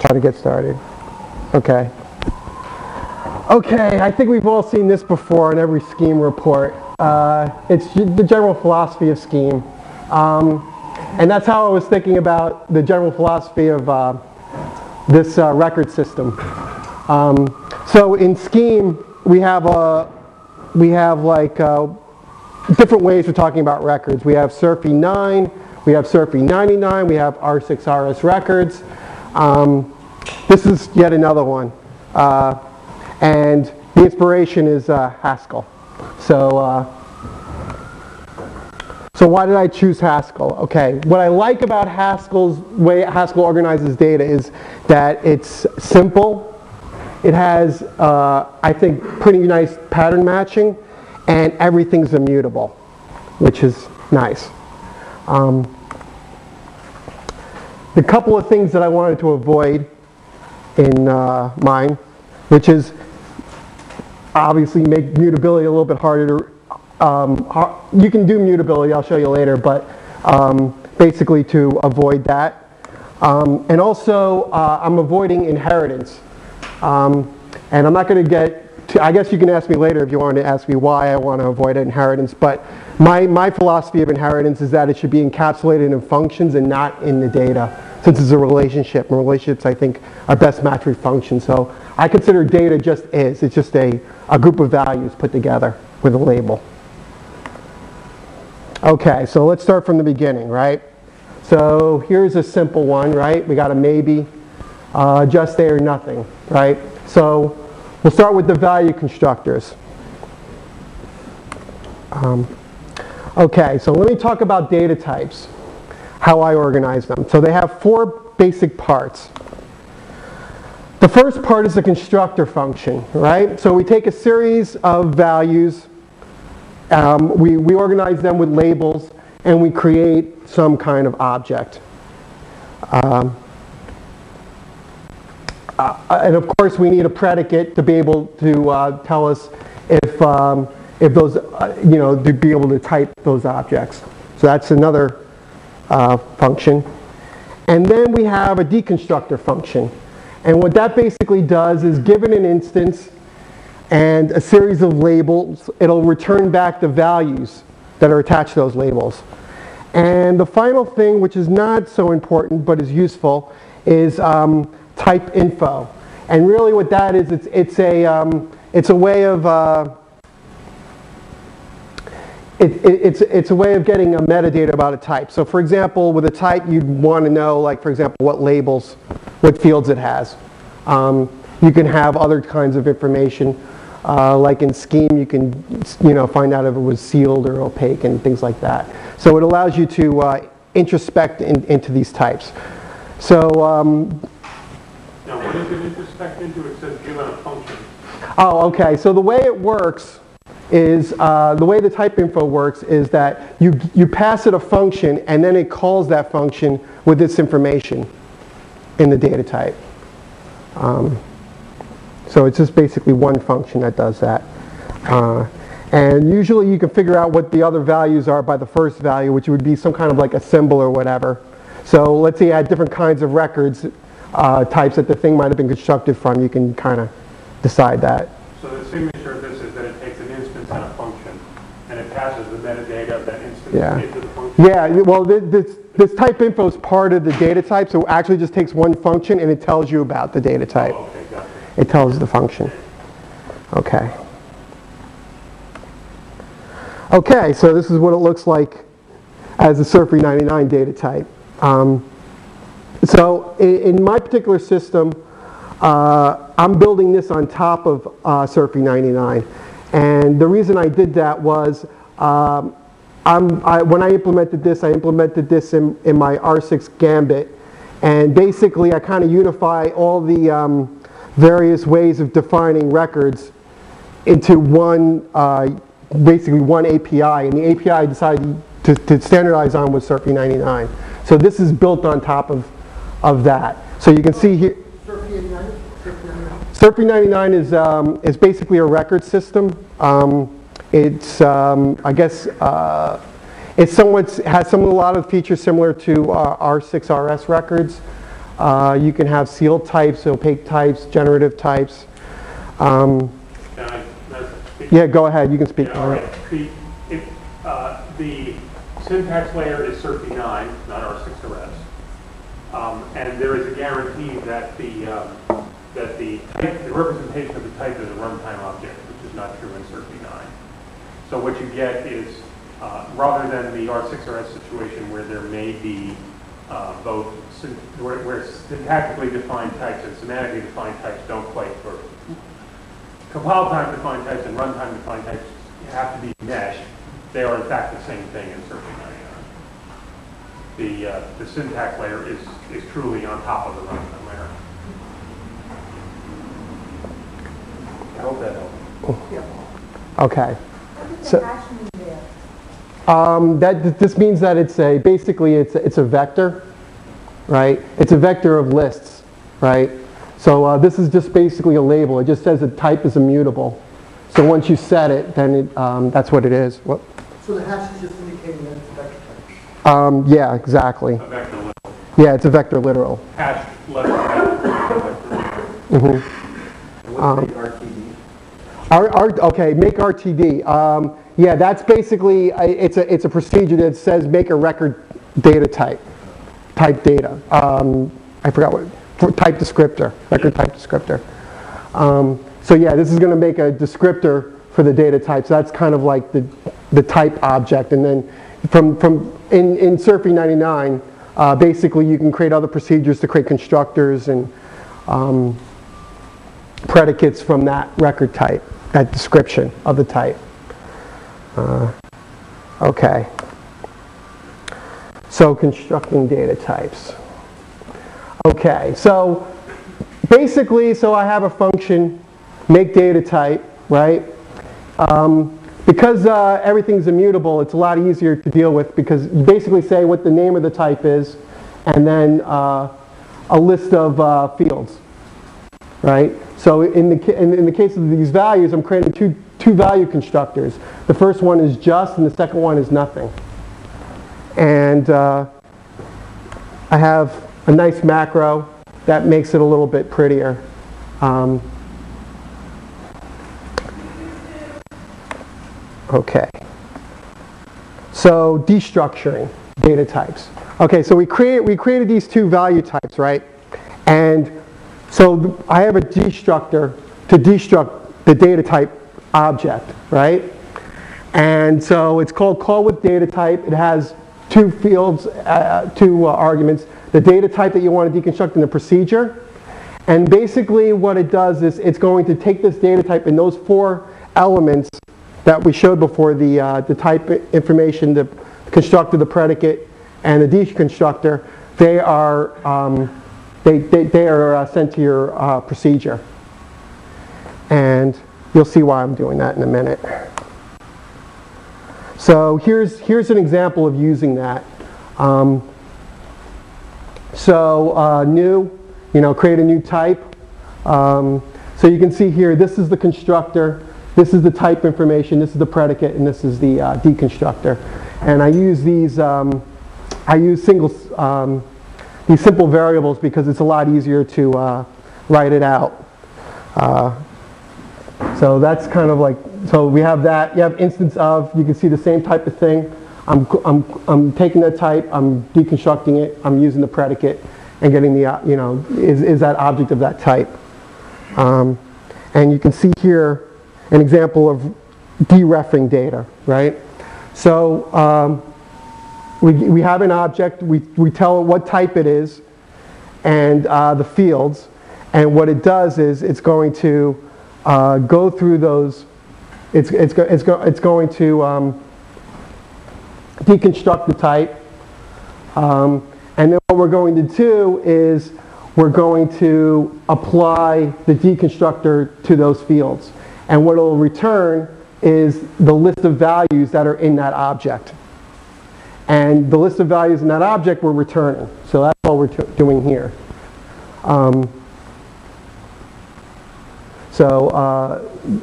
try to get started. Okay. Okay, I think we've all seen this before in every scheme report. Uh, it's the general philosophy of scheme. Um, and that's how I was thinking about the general philosophy of uh, this uh, record system. Um, so in scheme, we have a, we have like uh, different ways of talking about records. We have SRFI 9, we have SRFI 99, we have R6RS records. Um, this is yet another one. Uh, and the inspiration is uh, Haskell. So, uh, so why did I choose Haskell? Okay, what I like about Haskell's way Haskell organizes data is that it's simple. It has, uh, I think, pretty nice pattern matching, and everything's immutable, which is nice. Um, the couple of things that I wanted to avoid in uh, mine, which is obviously make mutability a little bit harder to, um, you can do mutability, I'll show you later, but um, basically to avoid that. Um, and also, uh, I'm avoiding inheritance. Um, and I'm not going to get, to, I guess you can ask me later if you want to ask me why I want to avoid inheritance, but my, my philosophy of inheritance is that it should be encapsulated in functions and not in the data since it's a relationship. And relationships, I think, are best matched with functions. So I consider data just is. It's just a, a group of values put together with a label. Okay, so let's start from the beginning, right? So here's a simple one, right? We got a maybe, uh, just or nothing, right? So we'll start with the value constructors. Um, okay, so let me talk about data types how I organize them. So they have four basic parts. The first part is the constructor function, right? So we take a series of values, um, we, we organize them with labels, and we create some kind of object. Um, uh, and of course, we need a predicate to be able to uh, tell us if, um, if those, uh, you know, to be able to type those objects. So that's another uh, function. And then we have a deconstructor function. And what that basically does is given an instance and a series of labels, it'll return back the values that are attached to those labels. And the final thing, which is not so important but is useful, is um, type info. And really what that is, it's, it's, a, um, it's a way of uh, it, it, it's, it's a way of getting a metadata about a type. So for example, with a type, you'd want to know, like for example, what labels, what fields it has. Um, you can have other kinds of information. Uh, like in Scheme, you can you know, find out if it was sealed or opaque and things like that. So it allows you to uh, introspect in, into these types. So um, now, what does it introspect into? It says given a function. Oh, okay. So the way it works is uh, the way the type info works is that you, you pass it a function and then it calls that function with this information in the data type. Um, so it's just basically one function that does that. Uh, and usually you can figure out what the other values are by the first value, which would be some kind of like a symbol or whatever. So let's say you had different kinds of records uh, types that the thing might have been constructed from. You can kind of decide that. So the signature of this passes the metadata of that instance Yeah. into the function? Yeah, well, this, this type info is part of the data type, so it actually just takes one function and it tells you about the data type. Oh, okay, it. Tells the function. Okay. Okay, so this is what it looks like as a SRFI 99 data type. Um, so in, in my particular system, uh, I'm building this on top of uh, SRFI 99. And the reason I did that was um, I, when I implemented this, I implemented this in, in my R6 Gambit. And basically, I kind of unify all the um, various ways of defining records into one, uh, basically one API. And the API I decided to, to standardize on was SRFI 99. So this is built on top of, of that. So you can see here. SRFI 99 is, um, is basically a record system. Um, it's, um, I guess, uh, it somewhat has some a lot of features similar to uh, R6RS records. Uh, You can have sealed types, opaque types, generative types. Um, I, can I speak? Yeah, go ahead, you can speak. Yeah, all right. The, if, uh, the syntax layer is SRFI 9, not R6RS. Um, and there is a guarantee that the, um, that the type, the representation of the type is a runtime object, which is not true in SRFI 9. So what you get is, uh, rather than the R6RS situation where there may be uh, both, where where syntactically defined types and semantically defined types don't quite, or compile time defined types and runtime defined types have to be meshed. They are in fact the same thing in 99. The, uh, the syntax layer is, is truly on top of the runtime layer. I hope that helps. Yeah. Okay. What does So- the hash mean there? Um, That, this means that it's a, basically, it's, it's a vector, right? It's a vector of lists, right? So uh, this is just basically a label. It just says the type is immutable. So once you set it, then it, um, that's what it is. What? So the hash is just indicating that it's a vector type. Um, yeah, exactly. A vector literal, Yeah, it's a vector literal. hash letter. And what's the RTD? Okay, make RTD. Um, yeah, that's basically, it's a, it's a procedure that says make a record data type, type data. Um, I forgot what, type descriptor, record type descriptor. Um, so yeah, this is going to make a descriptor for the data type. So that's kind of like the, the type object. And then from, from in, in SRFI 99, uh, basically you can create other procedures to create constructors and um, predicates from that record type, that description of the type. Uh, Okay. So constructing data types. Okay, so basically, so I have a function, make data type, right? Um, because uh, everything's immutable, it's a lot easier to deal with because you basically say what the name of the type is and then uh, a list of uh, fields right? So in the, in, in the case of these values, I'm creating two, two value constructors. The first one is just and the second one is nothing. And uh, I have a nice macro that makes it a little bit prettier. Um, okay. So destructuring data types. Okay, so we, create, we created these two value types, right? And so I have a destructor to destruct the data type object, right? And so it's called call with data type. It has two fields, uh, two uh, arguments. The data type that you want to deconstruct and the procedure. And basically what it does is it's going to take this data type and those four elements that we showed before, the, uh, the type information, the constructor, the predicate, and the deconstructor, they are, um, they, they, they are uh, sent to your uh, procedure. And you'll see why I'm doing that in a minute. So here's, here's an example of using that. Um, so uh, new, you know, create a new type. Um, so you can see here, this is the constructor, this is the type information, this is the predicate, and this is the uh, deconstructor. And I use these, um, I use single, um, these simple variables because it's a lot easier to uh, write it out. Uh, so that's kind of like, so we have that, you have instance of, you can see the same type of thing. I'm, I'm, I'm taking that type, I'm deconstructing it, I'm using the predicate and getting the, uh, you know, is, is that object of that type. Um, and you can see here an example of dereffing data, right? So um, we, we have an object, we, we tell it what type it is and uh, the fields. And what it does is it's going to uh, go through those, it's, it's, go, it's, go, it's going to um, deconstruct the type. Um, and then what we're going to do is we're going to apply the deconstructor to those fields. And what it'll return is the list of values that are in that object. And the list of values in that object we're returning. So that's all we're doing here. Um, so uh,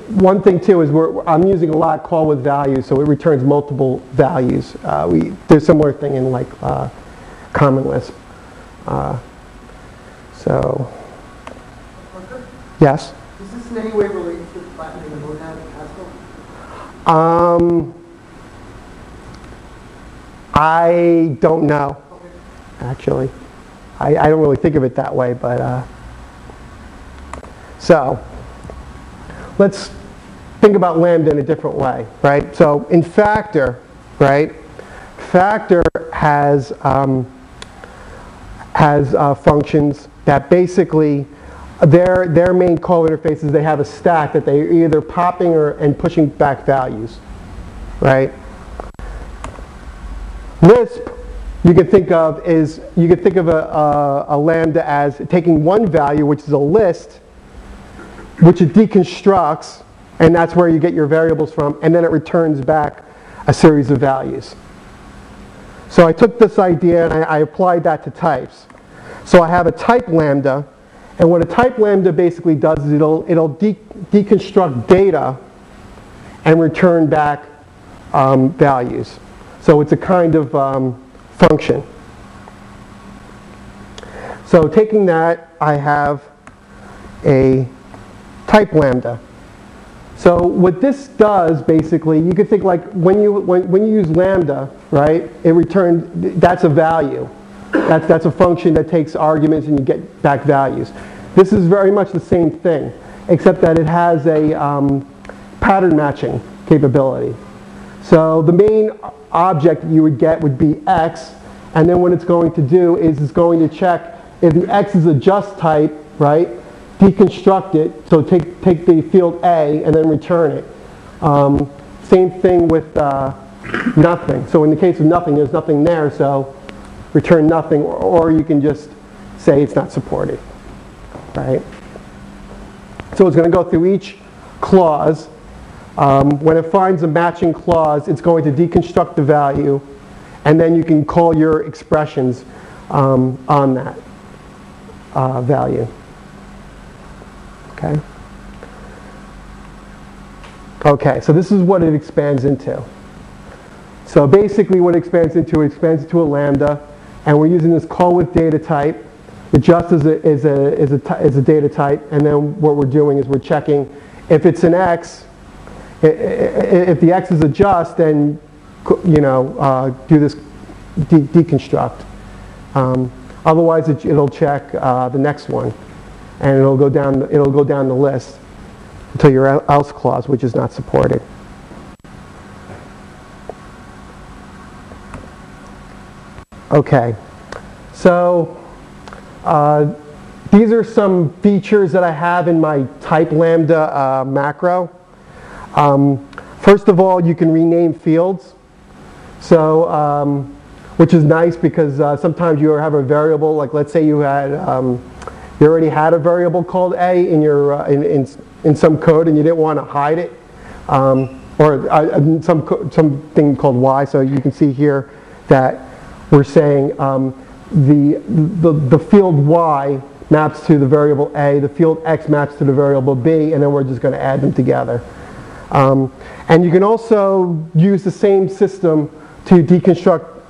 one thing too is we're, I'm using a lot call with values, so it returns multiple values. Uh, we, there's a similar thing in like uh, Common Lisp. Uh, So, yes. is this in any way related to flattening the monad in Pascal? Um, I don't know, actually. I, I don't really think of it that way, but, uh, so, let's think about lambda in a different way, right? So in factor, right, factor has, um, has uh, functions that basically, their, their main call interfaces, they have a stack that they're either popping or, and pushing back values, right? Lisp, you can think of is, you can think of a, a, a lambda as taking one value, which is a list, which it deconstructs, and that's where you get your variables from, and then it returns back a series of values. So I took this idea and I, I applied that to types. So I have a type lambda, and what a type lambda basically does is it'll, it'll de- deconstruct data and return back um, values. So it's a kind of um, function. So taking that, I have a type lambda. So what this does, basically, you could think like when you, when, when you use lambda, right, it returns, that's a value. That's, that's a function that takes arguments and you get back values. This is very much the same thing, except that it has a um, pattern matching capability. So the main object you would get would be x, and then what it's going to do is it's going to check if the x is a just type, right, deconstruct it, so take, take the field A and then return it. Um, same thing with uh, nothing. So in the case of nothing, there's nothing there, so return nothing, or, or you can just say it's not supported, right? So it's going to go through each clause. Um, when it finds a matching clause, it's going to deconstruct the value, and then you can call your expressions um, on that uh, value. Okay? Okay, so this is what it expands into. So basically what it expands into, it expands into a lambda, and we're using this call with data type. The just is a, is a, is a, is a data type, and then what we're doing is we're checking if it's an x, if the x is a just, then, you know, uh, do this de- deconstruct. Um, Otherwise, it- it'll check uh, the next one, and it'll go down, it'll go down the list until your el- else clause, which is not supported. Okay, so uh, these are some features that I have in my type lambda uh, macro. Um, first of all, you can rename fields. So, um, which is nice because uh, sometimes you have a variable, like let's say you had, um, you already had a variable called a in your, uh, in, in, in some code and you didn't want to hide it. Um, or uh, some, something called y, so you can see here that we're saying um, the, the, the field y maps to the variable a, the field x maps to the variable b, and then we're just going to add them together. Um, and you can also use the same system to deconstruct,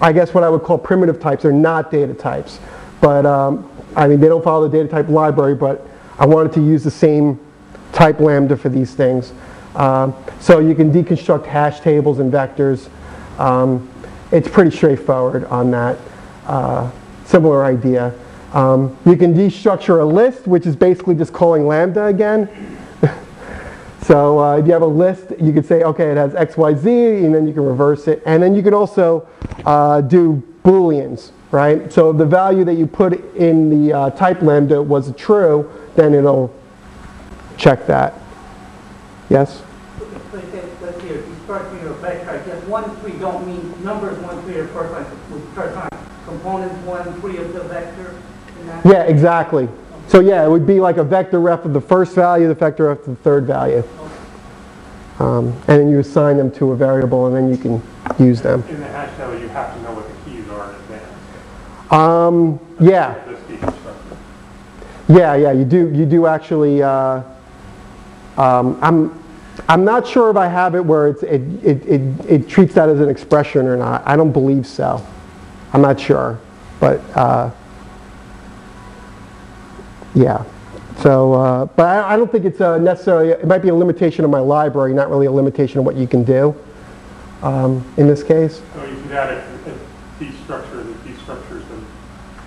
I guess what I would call primitive types. They're not data types. But, um, I mean, they don't follow the data type library, but I wanted to use the same type lambda for these things. Um, so you can deconstruct hash tables and vectors. Um, it's pretty straightforward on that. Uh, similar idea. Um, you can destructure a list, which is basically just calling lambda again. So uh, if you have a list, you could say, okay, it has X, Y, Z, and then you can reverse it. And then you can also uh, do Booleans, right? So if the value that you put in the uh, type lambda was true, then it'll check that. Yes? One, three don't mean numbers one, three first line, components one, three of the vector. Yeah, exactly. So yeah, it would be like a vector ref of the first value, the vector ref of the third value. Um, and then you assign them to a variable and then you can use them. In the hash table, you have to know what the keys are in advance. Um, yeah. Yeah, yeah, you do, you do actually, uh, um, I'm, I'm not sure if I have it where it's, it, it, it, it treats that as an expression or not. I don't believe so. I'm not sure, but, uh, Yeah. So, uh, but I, I don't think it's uh, necessarily, it might be a limitation of my library, not really a limitation of what you can do um, in this case. So you could add a, a destructure, the destructures and,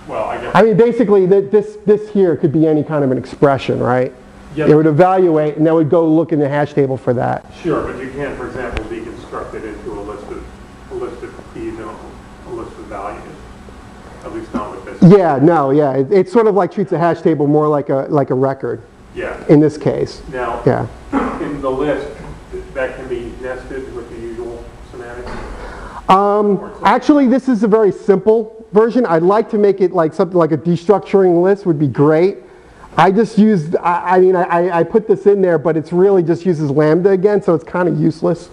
well, I guess. I mean, basically, th- this, this here could be any kind of an expression, right? Yeah. It would evaluate, and then would go look in the hash table for that. Sure, but you can, for example, deconstruct it into a list of, a list of keys and a list of values. At least not with this. Yeah, no, yeah, it, it's sort of like treats a hash table more like a, like a record Yeah. in this case. Now, Yeah. in the list, that can be nested with the usual semantics. Um, actually, this is a very simple version. I'd like to make it like something like a destructuring list would be great. I just used, I, I mean, I, I put this in there, but it's really just uses Lambda again, so it's kind of useless.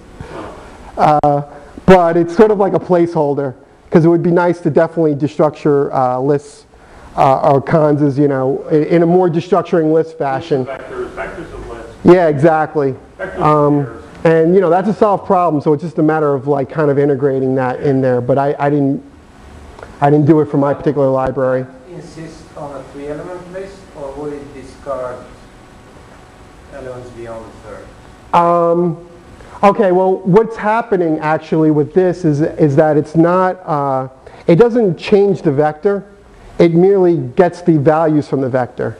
Uh, but it's sort of like a placeholder, because it would be nice to definitely destructure uh, lists uh, or cons as, you know, in, in a more destructuring list fashion. Vectors, vectors lists, Yeah, exactly. Um, and you know that's a solved problem, so it's just a matter of like kind of integrating that in there. But I, I didn't, I didn't do it for my particular library. insist on a three-element list, or would it discard elements beyond the third? Um, okay, well, what's happening actually with this is is that it's not, uh, it doesn't change the vector. It merely gets the values from the vector.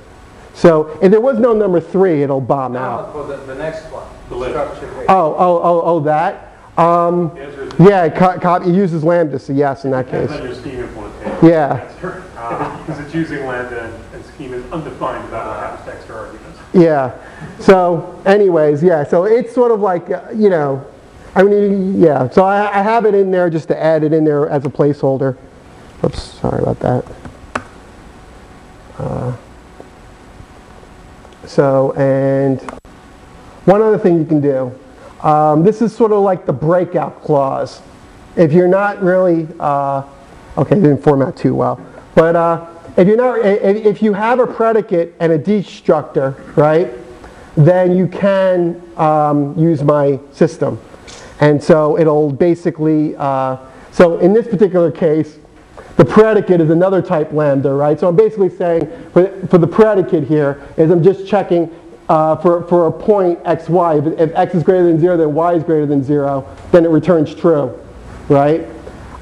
So if there was no number three, it'll bomb Now out. for the, the next one, The structure. Oh, oh, oh, oh, that. Um, The answer is, yeah, it, co- co- it uses lambda, so yes in that case. on your scheme implementation. Yeah. Because it's using lambda and- scheme is undefined about what happens to extra arguments. Yeah. So, anyways, yeah. So it's sort of like, uh, you know, I mean, yeah. So I, I have it in there just to add it in there as a placeholder. Oops, sorry about that. Uh, so, and one other thing you can do. Um, this is sort of like the breakout clause. If you're not really, uh, okay, didn't format too well, but uh, if you're not, if, you have a predicate and a destructor, right, then you can um, use my system, and so it'll basically, uh, so in this particular case, the predicate is another type lambda, right? So I'm basically saying for, for the predicate here is I'm just checking uh, for, for a point x, y. If, if x is greater than 0, then y is greater than 0, then it returns true, right?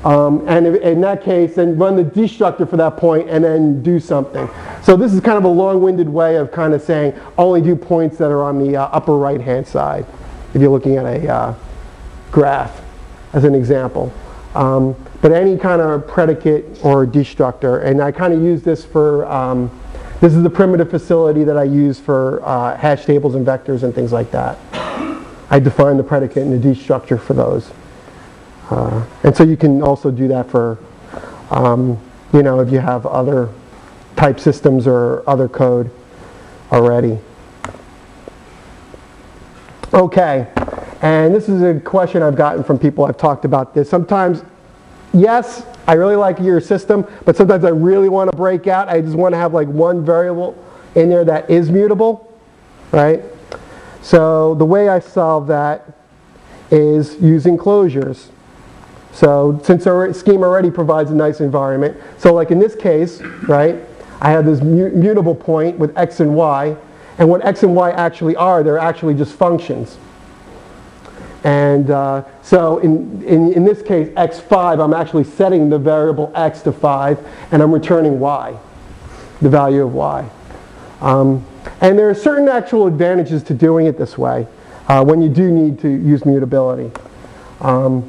Um, and in that case, then run the destructor for that point and then do something. So this is kind of a long-winded way of kind of saying only do points that are on the uh, upper right-hand side if you're looking at a uh, graph as an example. Um, but any kind of predicate or destructor, and I kind of use this for, um, this is the primitive facility that I use for uh, hash tables and vectors and things like that. I define the predicate and the destructor for those. Uh, and so you can also do that for, um, you know, if you have other type systems or other code already. Okay, and this is a question I've gotten from people, I've talked about this. Sometimes, yes, I really like your system, but sometimes I really want to break out. I just want to have like one variable in there that is mutable, right? So the way I solve that is using closures. So since our scheme already provides a nice environment, so like in this case, right, I have this mutable point with x and y, and what x and y actually are, they're actually just functions. And uh, so in, in, in this case, x5, I'm actually setting the variable x to 5, and I'm returning y, the value of y. Um, and there are certain actual advantages to doing it this way uh, when you do need to use mutability. Um,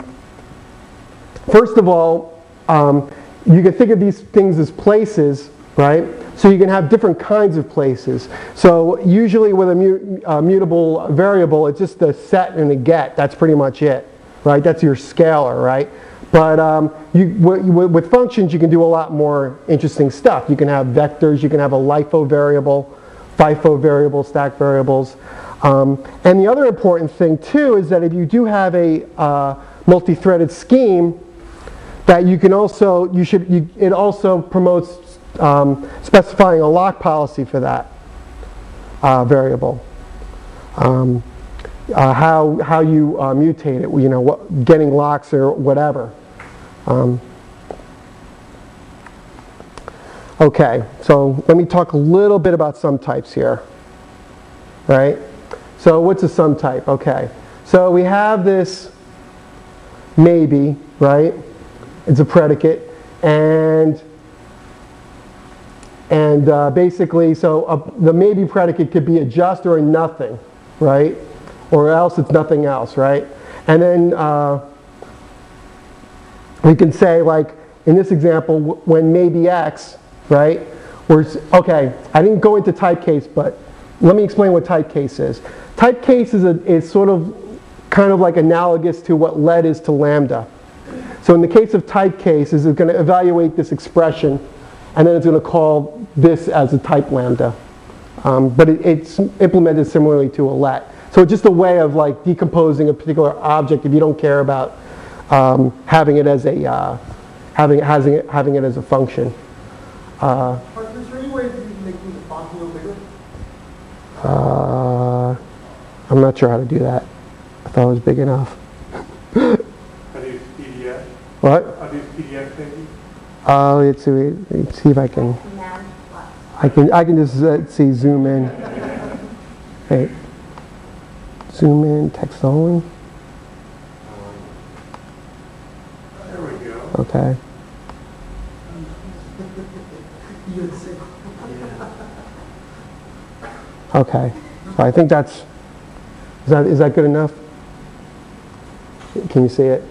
First of all, um, you can think of these things as places, right? So you can have different kinds of places. So usually with a uh, mutable variable, it's just a set and a get. That's pretty much it, right? That's your scalar, right? But um, you, with functions, you can do a lot more interesting stuff. You can have vectors, you can have a LIFO variable, FIFO variable, stack variables. Um, and the other important thing too is that if you do have a uh, multi-threaded scheme, that you can also, you should, you, it also promotes um, specifying a lock policy for that uh, variable. Um, uh, how, how you uh, mutate it, you know, what, getting locks or whatever. Um, Okay, so let me talk a little bit about sum types here. Right? So what's a sum type? Okay. So we have this maybe, right? It's a predicate. And and uh, basically, so uh, the maybe predicate could be a just or a nothing, right? Or else it's nothing else, right? And then uh, we can say, like, in this example, when maybe x, right? We're, okay, I didn't go into type case, but let me explain what type case is. Type case is, a, is sort of kind of like analogous to what let is to lambda. So in the case of type case, is it's going to evaluate this expression, and then it's going to call this as a type lambda. Um, but it, it's implemented similarly to a let. So it's just a way of like decomposing a particular object if you don't care about um, having it as a uh, having having it having it as a function. Uh, is there any way of making the font a little bigger? uh, I'm not sure how to do that. I thought it was big enough. Are these PDF? What? Are these PDF pages? Uh, let's see, let's see if I can. I can I can just uh, see zoom in. Hey, zoom in, text only. There we go. Okay. You would say, Okay. So I think that's is that is that good enough? Can you see it?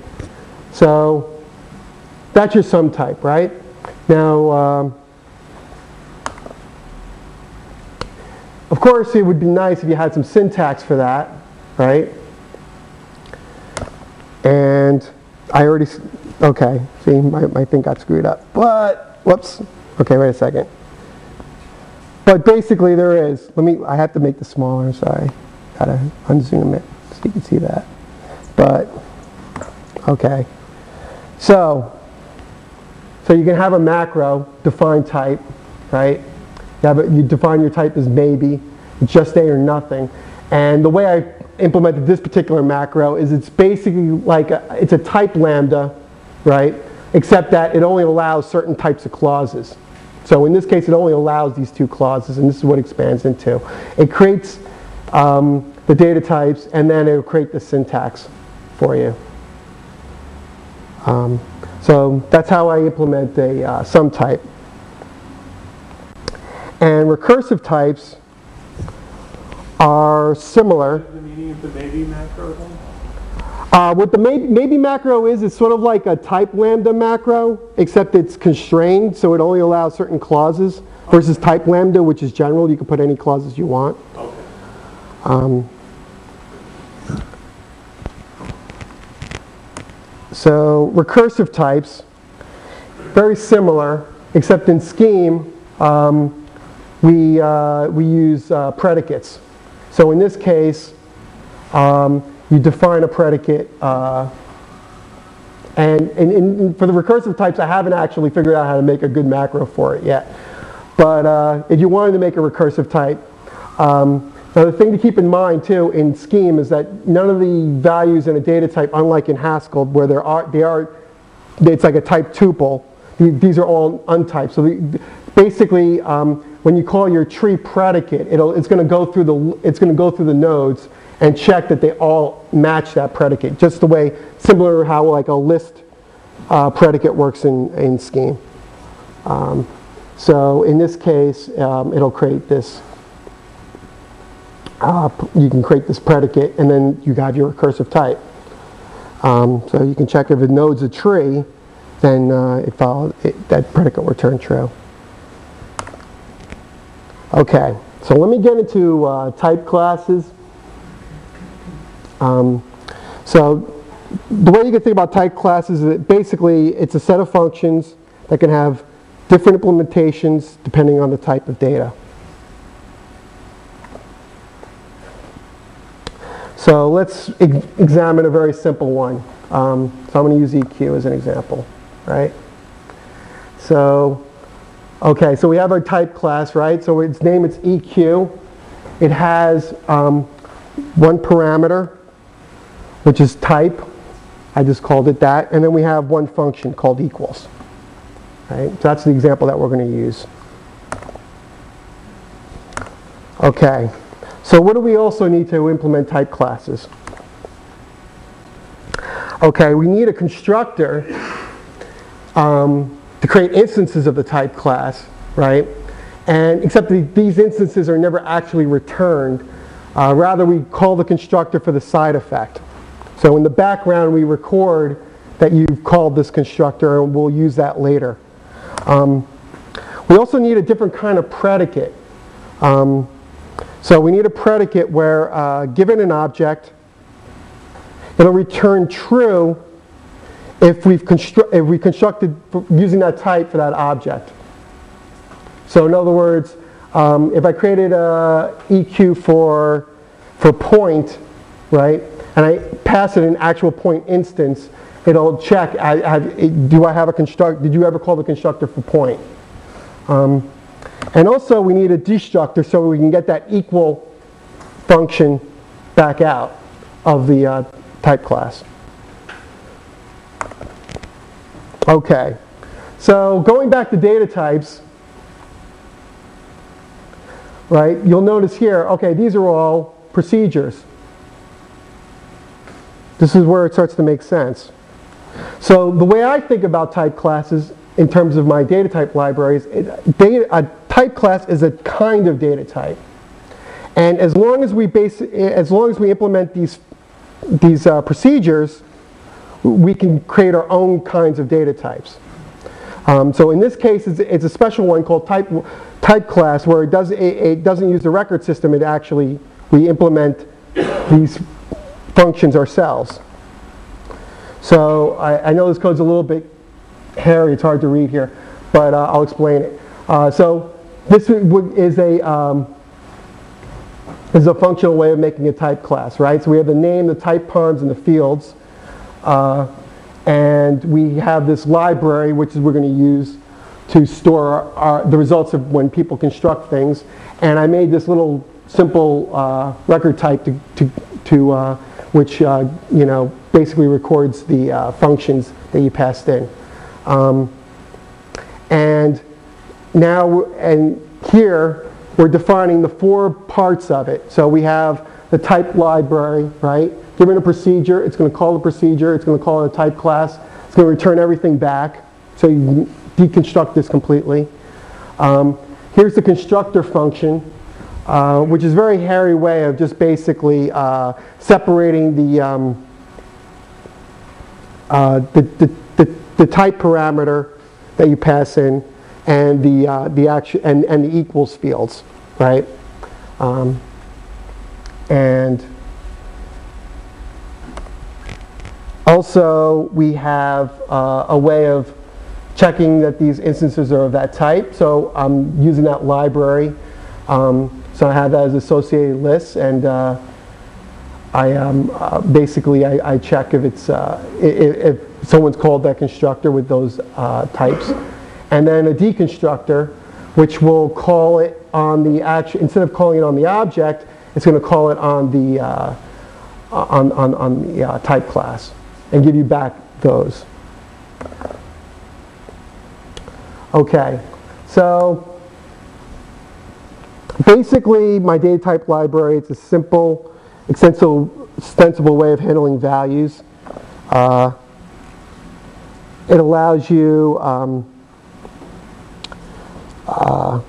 So that's your sum type, right? Now, um, of course, it would be nice if you had some syntax for that, right? And I already, okay, see, my, my thing got screwed up. But, whoops, okay, wait a second. But basically there is, let me, I have to make this smaller, sorry. Gotta unzoom it so you can see that. But, okay. So, so you can have a macro, define type, right? You, define your type as maybe, just a or nothing. And the way I implemented this particular macro is it's basically like, a, it's a type lambda, right? Except that it only allows certain types of clauses. So in this case, it only allows these two clauses, and this is what it expands into. It creates um, the data types, and then it will create the syntax for you. Um, so that's how I implement a uh, sum type. And recursive types are similar. The meaning of the maybe macro then? Uh, what the maybe, maybe macro is, it's sort of like a type lambda macro, except it's constrained, so it only allows certain clauses, versus type lambda, which is general, you can put any clauses you want. Okay. Um, so recursive types, very similar, except in scheme, um, we, uh, we use uh, predicates. So in this case, um, you define a predicate, uh, and, for the recursive types, I haven't actually figured out how to make a good macro for it yet. But uh, if you wanted to make a recursive type, um, now the thing to keep in mind too in Scheme is that none of the values in a data type, unlike in Haskell, where there are, they are, it's like a type tuple. These are all untyped. So the, basically, um, when you call your tree predicate, it'll, it's going to go through the, it's going to go through the nodes and check that they all match that predicate. Just the way, similar to how like a list uh, predicate works in, in Scheme. Um, so in this case, um, it'll create this, uh, you can create this predicate and then you have your recursive type. Um, so you can check if it node's a tree, then uh, it follows, it, that predicate will return true. Okay, so let me get into uh, type classes. Um, so the way you can think about type classes is that basically it's a set of functions that can have different implementations depending on the type of data. So let's examine a very simple one. Um, so I'm going to use EQ as an example, right? So, okay, so we have our type class, right? So its name is EQ. It has um, one parameter, which is type. I just called it that. And then we have one function called equals. Right? So that's the example that we're going to use. Okay so what do we also need to implement type classes? Okay, we need a constructor um, to create instances of the type class, right? And except these instances are never actually returned. Uh, rather, we call the constructor for the side effect. So in the background, we record that you've called this constructor, and we'll use that later. Um, we also need a different kind of predicate. Um, so we need a predicate where, uh, given an object, it'll return true if we've constru- if we constructed using that type for that object. So in other words, um, if I created a EQ for, for point, right, and I pass it an actual point instance, it'll check, I, I, do I have a construct, did you ever call the constructor for point? Um, and also we need a destructor so we can get that equal function back out of the uh, type class. Okay, so going back to data types, right, you'll notice here, okay, these are all procedures. This is where it starts to make sense. So the way I think about type classes in terms of my data type libraries, it, data, a type class is a kind of data type. And as long as we base, as long as we implement these, these uh, procedures, we can create our own kinds of data types. Um, so in this case, it's, it's, a special one called type, type class where it, does, it, it doesn't use the record system, it actually, we implement these functions ourselves. So I, I know this code's a little bit hairy, it's hard to read here, but uh, I'll explain it. Uh, so this is a, um, is a functional way of making a type class, right? So we have the name, the type params, and the fields. Uh, and we have this library, which is we're going to use to store our, our, the results of when people construct things. And I made this little simple uh, record type to, to, to uh, which uh, you know basically records the functions that you passed in. Um, and now, and here we're defining the four parts of it. So we have the type library, right? Given a procedure, it's going to call the procedure, it's going to call it a type class, it's going to return everything back. So you deconstruct this completely. Um, here's the constructor function, uh, which is a very hairy way of just basically uh, separating the, um, uh, the, the, the, the, type parameter that you pass in and the, uh, the action, and, and the equals fields, right? Um, and also we have uh, a way of checking that these instances are of that type. So I'm using that library. Um, so I have that as associated lists and uh, I um, uh, basically I, I, check if it's uh, if, if, someone's called that constructor with those uh, types. And then a deconstructor which will call it on the action, instead of calling it on the object, it's going to call it on the, uh, on, on, on the uh, type class and give you back those. Okay, so basically my data type library, it's a simple, extensible, extensible way of handling values. Uh, it allows you um, uh,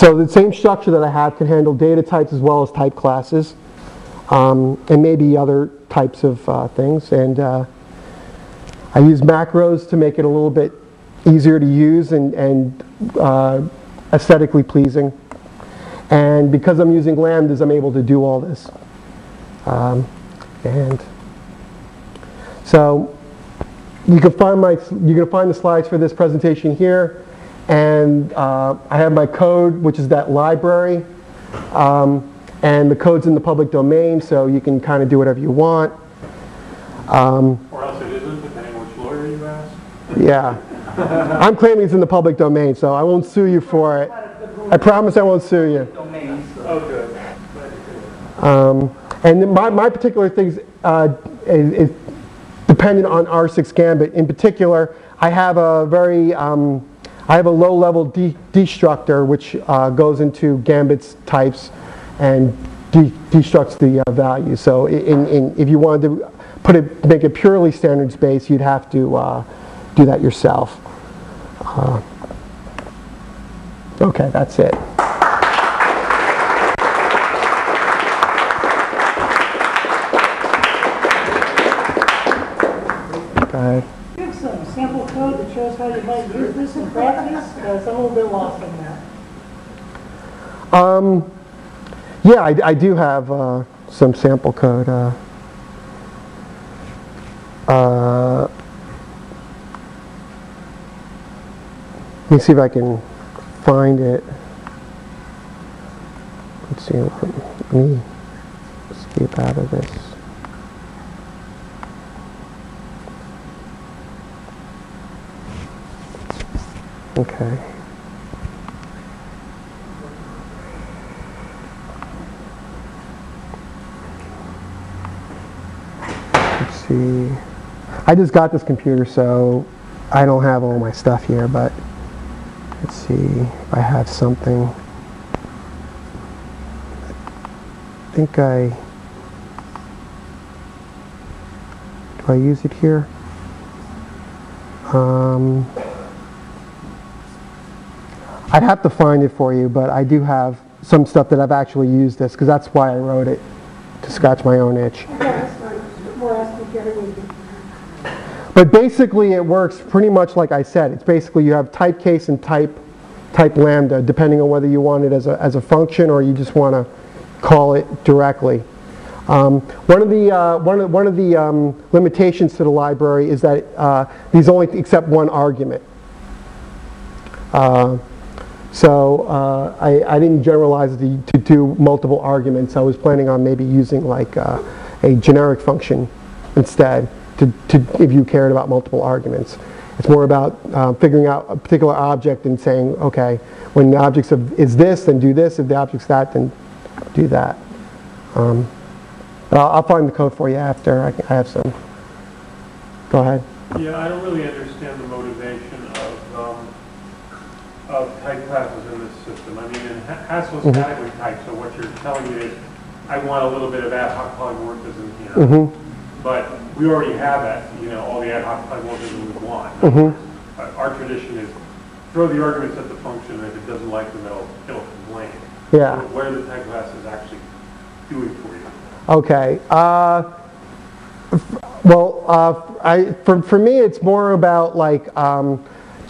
so the same structure that I have can handle data types as well as type classes, um, and maybe other types of uh, things. And uh, I use macros to make it a little bit easier to use and, and uh, aesthetically pleasing. And because I'm using lambdas, I'm able to do all this. Um, and so you can find my you can find the slides for this presentation here. And uh, I have my code, which is that library. Um, and the code's in the public domain, so you can kind of do whatever you want. Um, or else it isn't, depending which lawyer you ask. Yeah. I'm claiming it's in the public domain, so I won't sue you for it. I promise I won't sue you. Oh, good. Um, and my, my particular things uh, is, is, dependent on R6 Gambit. In particular, I have a very um, I have a low-level de- destructor which uh, goes into Gambit's types and de- destructs the uh, value. So in, in, if you wanted to put it, make it purely standards-based, you'd have to uh, do that yourself. Uh, Okay, that's it. Go. You have some sample code that shows how you might use this in practice? Because I'm a little bit lost on that. Um, yeah, I, I do have uh, some sample code. Uh, uh, let me see if I can find it. Let's see. Let me escape out of this. Okay. Let's see. I just got this computer, so I don't have all my stuff here, but let's see if I have something. I think I. Do I use it here? Um, I'd have to find it for you, but I do have some stuff that I've actually used this, because that's why I wrote it, to scratch my own itch. Yeah, that's fine. More asking if everyone But basically, it works pretty much like I said. It's basically you have type case and type type lambda, depending on whether you want it as a, as a function or you just want to call it directly. Um, one of the uh, one of one of the um, limitations to the library is that uh, these only accept one argument. Uh, so uh, I, I didn't generalize the, to do multiple arguments. I was planning on maybe using like uh, a generic function instead to, to, if you cared about multiple arguments. It's more about uh, figuring out a particular object and saying, okay, when the object is this, then do this. If the object's that, then do that. Um, I'll, I'll find the code for you after. I, I have some. Go ahead. Yeah, I don't really understand the motivation of, um, of type classes in this system. I mean, in Ha- Haskell's Mhm. category type, so what you're telling me is, I want a little bit of ad hoc polymorphism here. Mhm. But we already have that, you know, all the ad hoc polymorphism we want. Mhm. But Our tradition is throw the arguments at the function, and if it doesn't like them, it'll, it'll complain. Yeah. So What are the type classes actually doing for you? Okay. Uh, well, uh, I, for, for me, it's more about like um,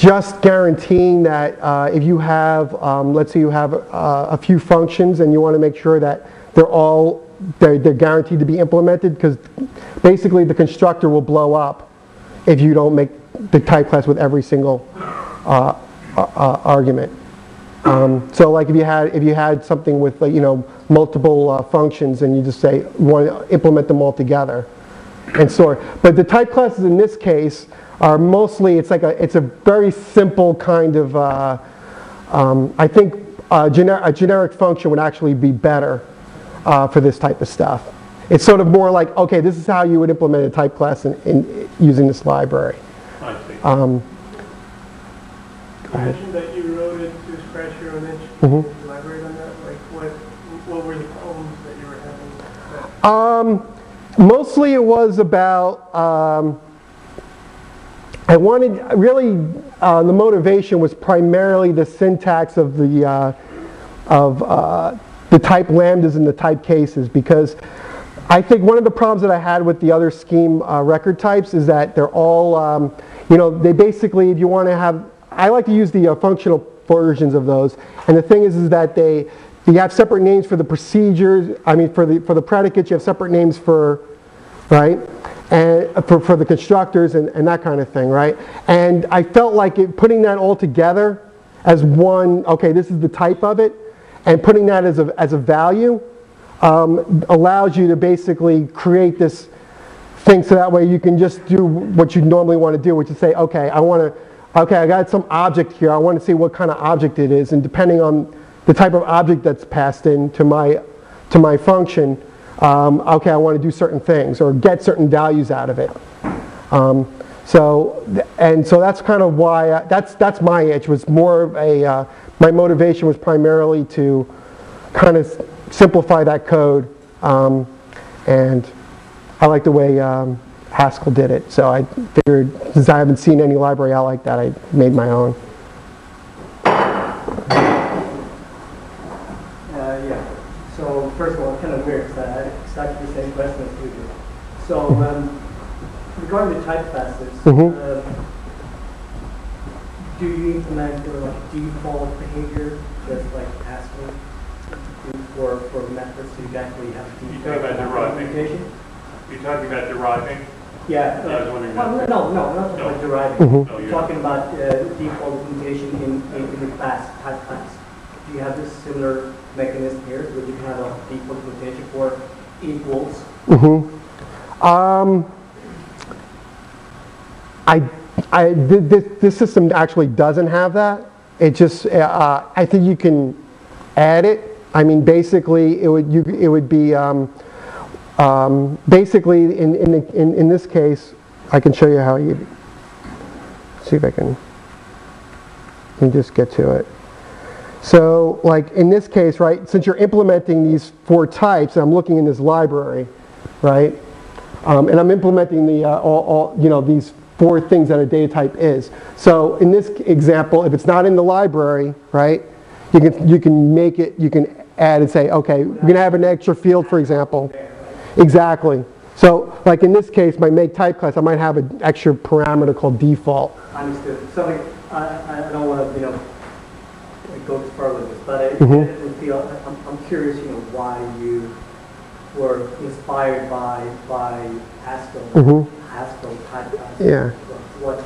just guaranteeing that uh, if you have, um, let's say you have uh, a few functions and you want to make sure that they're all, they're, they're guaranteed to be implemented because basically the constructor will blow up if you don't make the type class with every single uh, uh, uh, argument. Um, so like if you had if you had something with like, you know multiple uh, functions and you just say you want to implement them all together and sort. But the type classes in this case are mostly it's like a it's a very simple kind of uh, um, I think a, gener- a generic function would actually be better uh, for this type of stuff. It's sort of more like okay this is how you would implement a type class in, in using this library. I think. Um, You mentioned that you wrote it to scratch your own itch. Can you elaborate on that? Like, what, what were the problems that you were having? Um, mostly it was about, um, I wanted, really, uh, the motivation was primarily the syntax of the, uh, of uh, the type lambdas and the type cases because I think one of the problems that I had with the other scheme uh, record types is that they're all, um, you know, they basically, if you want to have, I like to use the uh, functional versions of those. And the thing is, is that they, you have separate names for the procedures, I mean, for the, for the predicates, you have separate names for, right? And uh, for, for the constructors and, and that kind of thing, right? And I felt like it, putting that all together as one, okay, this is the type of it, and putting that as a, as a value um, allows you to basically create this thing so that way you can just do what you normally want to do, which is say, okay, I want to, okay, I got some object here. I want to see what kind of object it is, and depending on the type of object that's passed in to my to my function, um, okay, I want to do certain things or get certain values out of it. Um, So, and so that's kind of why, I- that's, that's my itch, was more of a, uh, my motivation was primarily to kind of simplify that code. um, And I like the way um, Haskell did it, so I figured, since I haven't seen any library out like that, I made my own. Uh, yeah. So first of all, it's kind of weird because I had exactly the same question as you do. So um, regarding the type Mhm. uh, do you implement uh, like default behavior just like asking for for methods so you actually have You talking about deriving? You're talking about deriving? Yeah. Yeah, I was wondering Well, no, no, not No. about deriving. No, We're you're- talking about uh, default implementation in, in, in the class, type class. Do you have this similar mechanism here, where you can have a default implementation for equals? Mhm. Um, I, I, this, this system actually doesn't have that. It just, uh, I think you can add it. I mean, basically, it would, you, it would be, um, um, basically, in, in, in, in this case, I can show you how you, see if I can, let just get to it. So, like in this case, right, since you're implementing these four types, I'm looking in this library, right? Um, and I'm implementing the, uh, all, all, you know, these four things that a data type is. So in this example, if it's not in the library, right, you can, you can make it, you can add and say, okay, we're gonna have an extra field, for example. Exactly. So like in this case, my make type class, I might have an extra parameter called default. I understood. So like, I, I don't want to, you know, go too far with this, but I Mhm. definitely feel, I'm, I'm curious, you know, why you were inspired by, by Haskell, Haskell type classes. Yeah. What,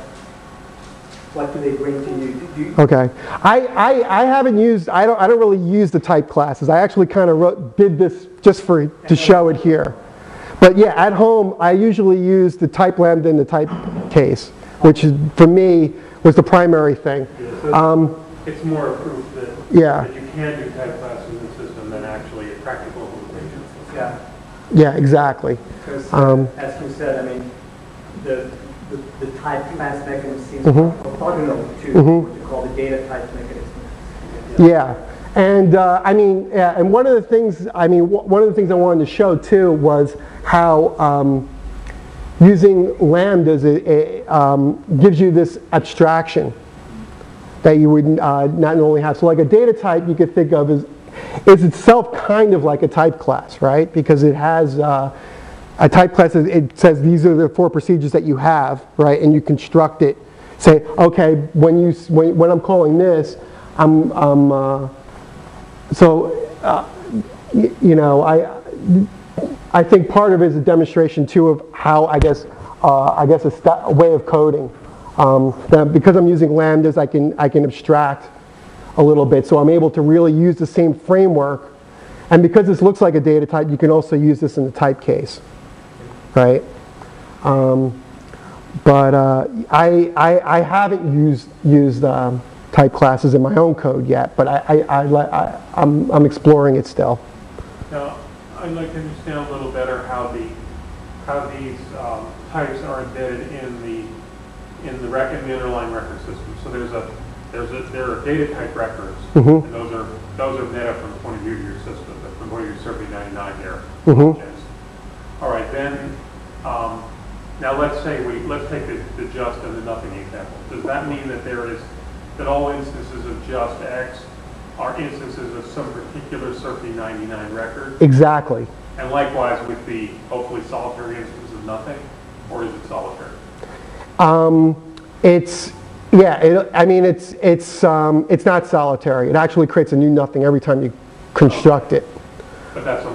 what do they bring to you? Do you, Okay. I, I, I haven't used, I don't, I don't really use the type classes. I actually kind of wrote, did this just for, to show it here. But yeah, at home, I usually use the type lambda and the type case, which is, for me, was the primary thing. So Um, It's more a proof that, Yeah. that you can do type classes in the system than actually a practical implementation. yeah, yeah, exactly. because Um, as you said, I mean, the, the, the type class mechanism seems Mhm. orthogonal to Mhm. what you call the data type mechanism. Yeah, and uh, I mean, yeah, and one of the things, I mean, one of the things I wanted to show too was how um, using lambdas it, it, um, gives you this abstraction that you would uh, not normally have. So like a data type you could think of as is itself kind of like a type class, right? Because it has uh, a type class, it says these are the four procedures that you have, right? And you construct it. Say, okay, when, you, when, when I'm calling this, I'm, I'm uh, so, uh, you know, I, I think part of it is a demonstration too of how, I guess, uh, I guess a, a way of coding. Um, because I'm using lambdas, I can, I can abstract a little bit. So I'm able to really use the same framework. And because this looks like a data type, you can also use this in the type case, right? Um, but uh, I, I, I haven't used, used um, type classes in my own code yet, but I, I, I, I, I'm, I'm exploring it still. Now, I'd like to understand a little better how the, how these um, types are embedded in the, in the record, in the underlying record system. So there's a, there's a, there are data type records, Mhm. and those are, those are meta from the point of view of your system, but from the point of view of SRFI 99 there. Mhm. All right, then, um, now let's say we, let's take the, the just and the nothing example. Does that mean that there is, that all instances of just X are instances of some particular SRFI 99 record? Exactly. And likewise with the hopefully solitary instance of nothing, or is it solitary? Um, it's, yeah, it, I mean, it's, it's, um, it's not solitary. It actually creates a new nothing every time you construct it. But that's a minor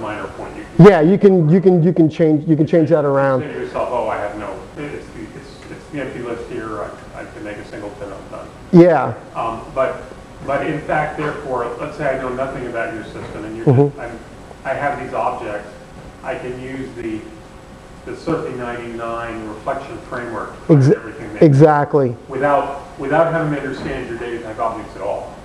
point. You Yeah, you can, you can, you can change, you can change that around. to yourself, oh, I have no, it's, the- it's, it's the empty list here, I, I can make a singleton, I'm done. Yeah, Um, but, but in fact, therefore, let's say I know nothing about your system and you're Mhm. just, I'm, I have these objects, I can use the, the SRFI 99 reflection framework Ex- exactly. without, without having to understand your data type objects at all.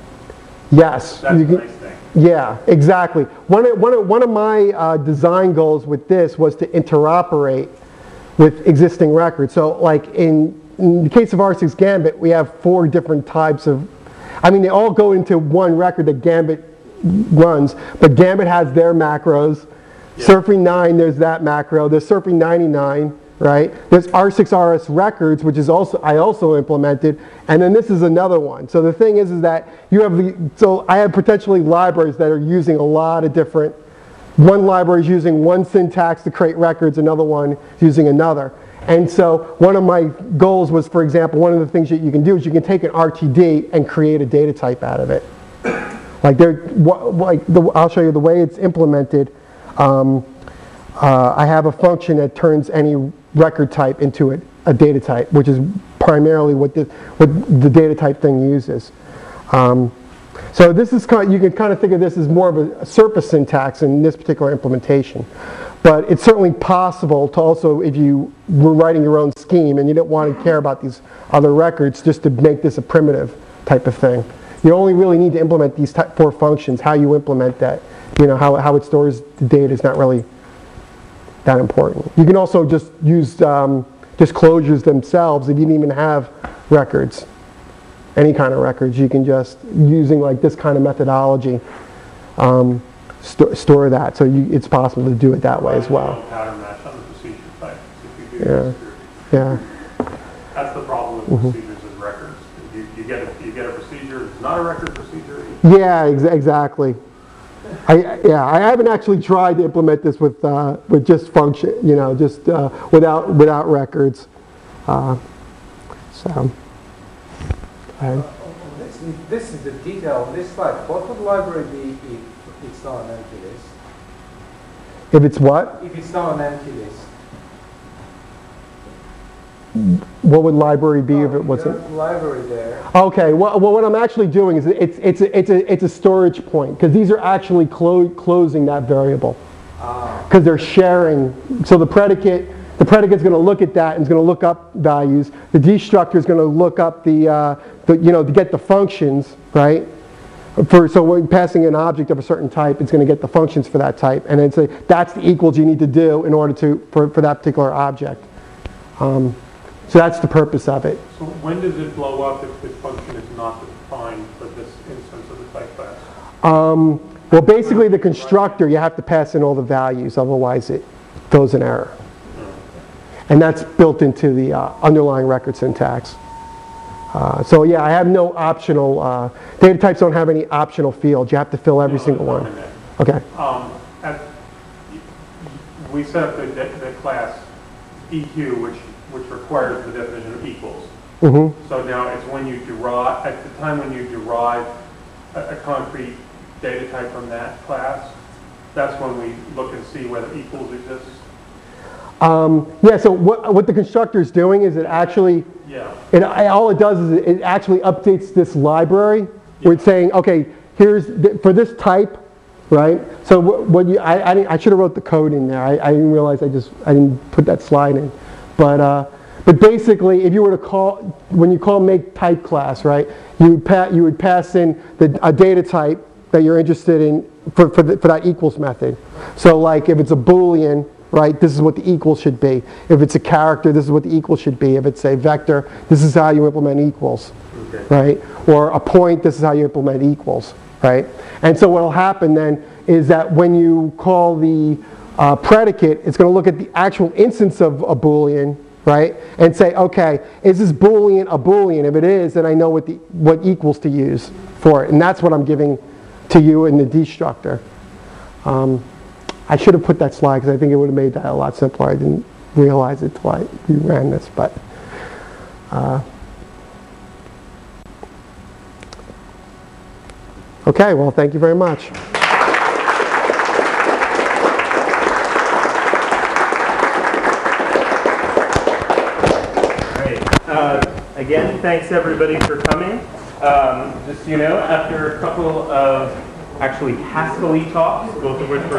Yes. That's you can- nice. Yeah, exactly. One of, one of, one of my uh, design goals with this was to interoperate with existing records. So like in, in the case of R6 Gambit, we have four different types of, I mean, they all go into one record that Gambit runs, but Gambit has their macros. SRFI 9, there's that macro. There's SRFI 99, right? There's R6RS Records, which is also, I also implemented, and then this is another one. So the thing is, is that you have the, so I have potentially libraries that are using a lot of different, one library is using one syntax to create records, another one using another. And so one of my goals was, for example, one of the things that you can do is you can take an RTD and create a data type out of it. Like there, like the, I'll show you the way it's implemented. Um, uh, I have a function that turns any record type into it, a data type, which is primarily what the, what the data type thing uses. Um, so this is kind of, you can kind of think of this as more of a, surface syntax in this particular implementation. But it's certainly possible to also, if you were writing your own scheme and you didn't want to care about these other records, just to make this a primitive type of thing. You only really need to implement these four functions. How you implement that, you know, how, how it stores the data is not really that important. You can also just use um, disclosures themselves if you didn't even have records, any kind of records. You can just, using like this kind of methodology, um, sto- store that. So you, it's possible to do it that way as well. Pattern match on the procedure type. if you do Yeah. Yeah. That's the problem with Mm-hmm. procedures and records. You, you get a, you get a procedure, it's not a record procedure. Yeah, ex- exactly. I, yeah, I haven't actually tried to implement this with, uh, with just function, you know, just uh, without, without records. Uh, so, okay. This, this is the detail of this slide. What would library be if it's not an empty list? if it's what? If it's not an empty list? What would library be if Oh, it wasn't? Library there. Okay, well, well, what I'm actually doing is it's, it's, a, it's, a, it's a storage point because these are actually clo- closing that variable Ah, because they're sharing. So the predicate, the predicate's going to look at that and is going to look up values. The destructor is going to look up the, uh, the, you know, to get the functions, right? For, so when passing an object of a certain type, it's going to get the functions for that type, and then say that's the equals you need to do in order to for, for that particular object. Um, so that's the purpose of it. So when does it blow up if the function is not defined for this instance of the type class? Um, well, basically, the constructor, you have to pass in all the values, otherwise it throws an error. And that's built into the uh, underlying record syntax. Uh, so yeah, I have no optional, uh, data types don't have any optional fields. You have to fill every No, single one. Okay. Um, at- We set up the, the the class EQ, which, which requires the definition of equals. hmm So now it's when you derive, at the time when you derive a, a concrete data type from that class, that's when we look and see whether equals exists. Um, yeah, so what, what the constructor is doing is it actually, Yeah, It, I- all it does is it actually updates this library. Where it's saying, okay, here's, th- for this type, right? So what, what you, I, I, I should have wrote the code in there. I, I didn't realize I just, I didn't put that slide in. But, uh, but basically, if you were to call, when you call make type class, right? You would, pa- you would pass in the, a data type that you're interested in for, for, the, for that equals method. So like if it's a Boolean, right, this is what the equal should be. If it's a character, this is what the equal should be. If it's a vector, this is how you implement equals, okay. right? Or a point, this is how you implement equals, right? And so what will happen then is that when you call the uh, predicate, it's going to look at the actual instance of a Boolean, right? And say, okay, is this Boolean a Boolean? If it is, then I know what, the, what equals to use for it. And that's what I'm giving to you in the destructor. Um, I should have put that slide because I think it would have made that a lot simpler. I didn't realize it till I ran this, but. Uh, okay, well, thank you very much. Great. Uh, Again, thanks everybody for coming. Um, Just so you know, after a couple of actually Haskell talks, both of which were